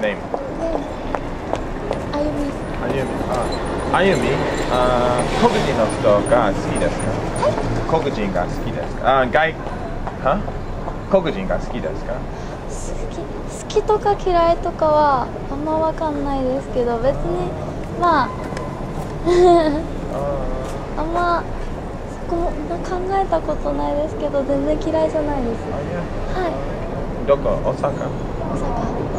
name? あゆみあゆみ。あ、あゆみ。あ、黒人の人が好きですか。黒人が好きですか。あ、外。は。黒人が好きですか。好き好きとか嫌いとかはあんまわかんないですけど別にまあああんまそこも考えたことないですけど全然嫌いじゃないです。はいどこ、大阪。大阪